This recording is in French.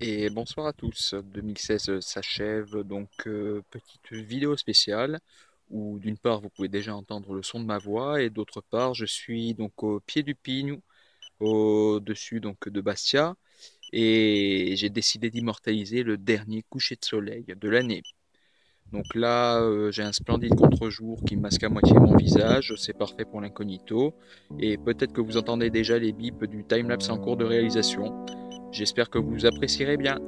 Et bonsoir à tous. 2016 s'achève, donc euh, petite vidéo spéciale où d'une part vous pouvez déjà entendre le son de ma voix et d'autre part je suis donc au pied du Pignou, au-dessus donc de Bastia et j'ai décidé d'immortaliser le dernier coucher de soleil de l'année. Donc là euh, j'ai un splendide contre-jour qui masque à moitié mon visage, c'est parfait pour l'incognito et peut-être que vous entendez déjà les bips du timelapse en cours de réalisation. J'espère que vous apprécierez bien.